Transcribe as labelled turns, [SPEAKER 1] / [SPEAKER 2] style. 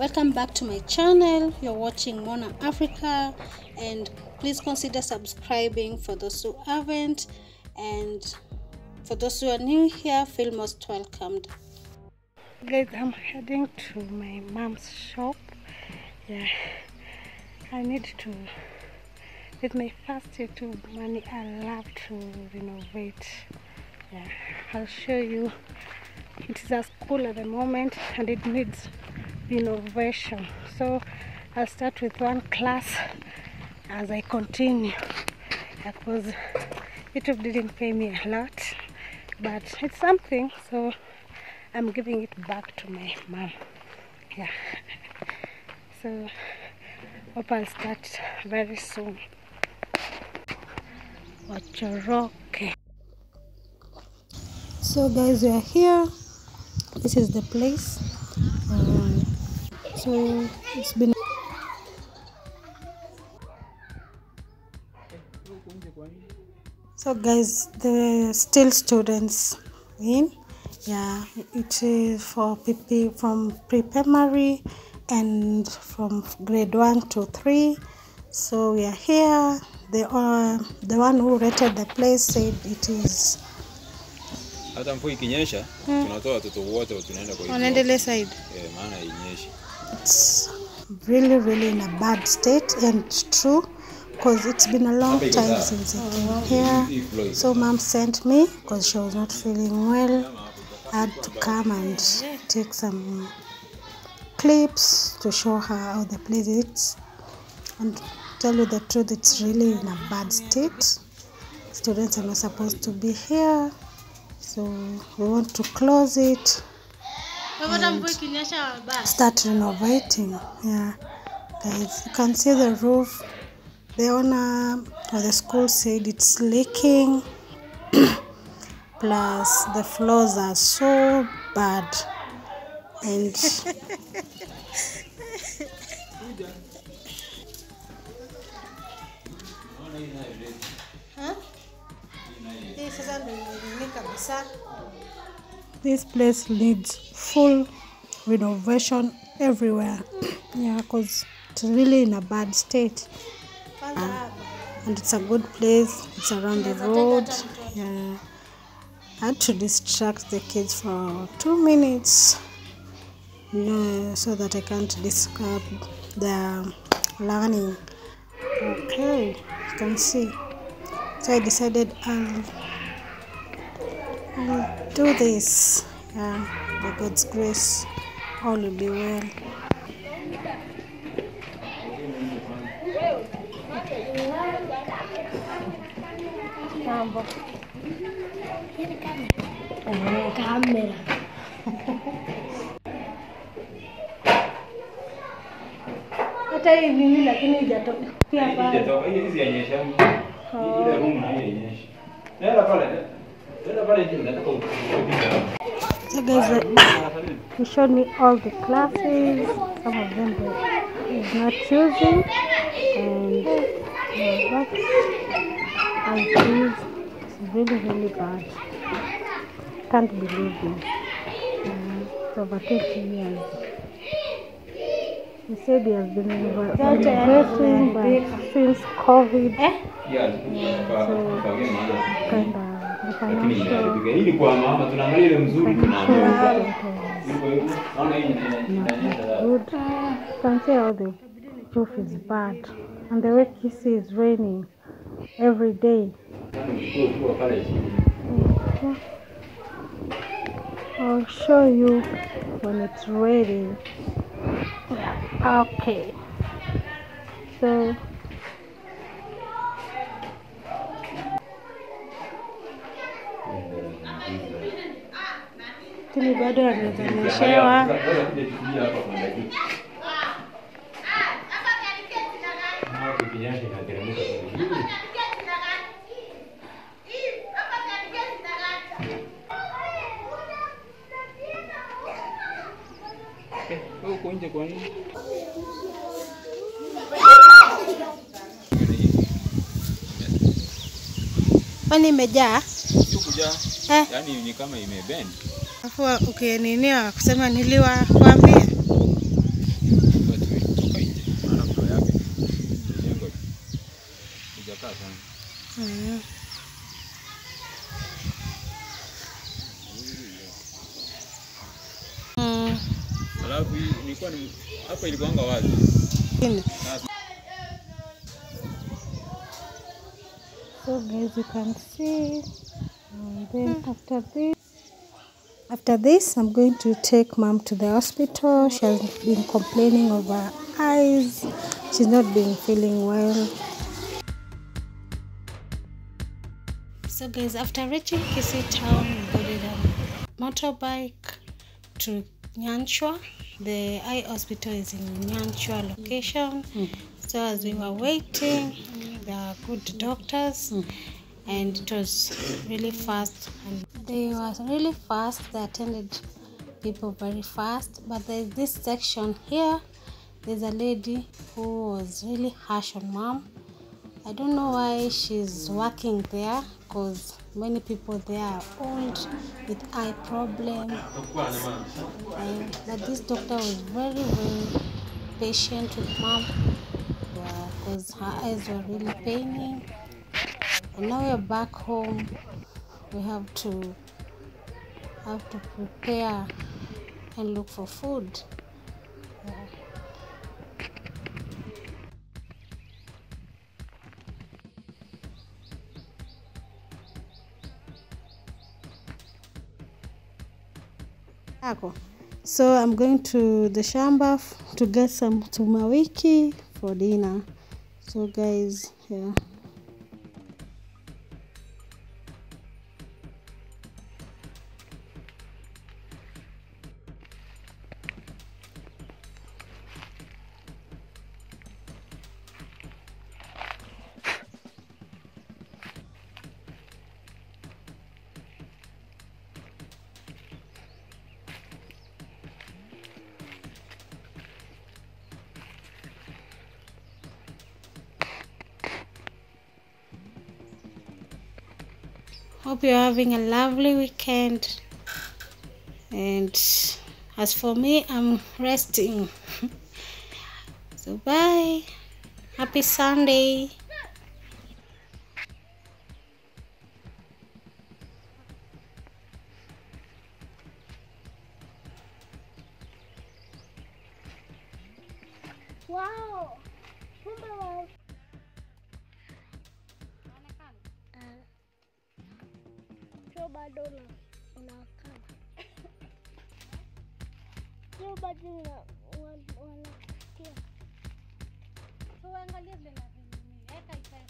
[SPEAKER 1] welcome back to my channel you're watching Mona Afrika and please consider subscribing for those who haven't and for those who are new here feel most welcomed
[SPEAKER 2] Guys, I'm heading to my mom's shop. Yeah, I need to. With my first YouTube money, I love to renovate. Yeah, I'll show you. It is a school at the moment and it needs renovation. So I'll start with one class as I continue. Because YouTube didn't pay me a lot, but it's something. So I'm giving it back to my mom. Yeah. So hope I'll start very soon. Wachoroke.
[SPEAKER 1] so guys we are here this is the place um, so it's been so guys the still students in yeah it is for pp from pre-primary and from grade one to three. So we are here. The uh, the one who rated the place said it is
[SPEAKER 3] hata mvua ikinyesha tunatoa watoto wote tunaenda kwa
[SPEAKER 1] wanaendelea side.
[SPEAKER 3] Eh, maana inyeshi
[SPEAKER 1] it's really really in a bad state and true because it's been a long time since I came here. So mom sent me because she was not feeling well. I had to come and take some clips to show her how the place is. And tell you the truth, it's really in a bad state. Students are not supposed to be here. So we want to close it start renovating. Yeah, guys, you can see the roof. The owner of the school said it's leaking. Plus, the floors are so bad, and this place needs full renovation everywhere. Yeah because it's really in a bad state. Uh, and it's a good place it's around the road. Yeah. I had to distract the kids for two minutes you know, so that i can't disturb their learning. Okay you can see. So i decided i'll I'll do this. Yeah, By God's grace, all will be well.
[SPEAKER 2] Mambo. Hata hii mimi lakini hijatoka. Oh. Pale.
[SPEAKER 1] So guys, uh, he showed me all the classes. Some of them he is not using, and uh, that's how it is. It's really, really bad. Can't believe this. Uh, it's over 20 years. He said he has been renova- renovating, but since COVID, so kind of the financial
[SPEAKER 3] ili kwa mama tunaangalia ile mzuri
[SPEAKER 1] good. Can see how the roof is bad, and the way see is raining every day. Okay. I'll show you when it's ready. Okay. So lakini bado
[SPEAKER 3] huko nje kwa nini?
[SPEAKER 1] kwani imejaa
[SPEAKER 3] Kujaa
[SPEAKER 1] eh?
[SPEAKER 3] yani ni kama imebend.
[SPEAKER 1] Afu ukieninia wakusema niliwakwambia Mm. Mm. So guys you can see and then after this after this, I'm going to take mom to the hospital. She has been complaining of her eyes. She's not been feeling well. So guys, after reaching kisi town, we boarded a motorbike to Nyanchwa. The eye hospital is in Nyanchwa location. Mm. So as we were waiting, there are good doctors and it was really fast and they were really fast. They attended people very fast. But there's this section here. There's a lady who was really harsh on mom. I don't know why she's working there because many people there are old with eye problems. And, but this doctor was very, very patient with mom because her eyes were really paining. Now we're back home. We have to have to prepare and look for food. Yeah. So I'm going to the shamba to get some tumawiki wiki for dinner. So guys, yeah. Hope you're having a lovely weekend. And as for me, I'm resting. so bye. Happy Sunday.
[SPEAKER 4] Wow! sio bado unakaa sio bado wanakia,
[SPEAKER 2] so angalia vile. Navyoweka ikae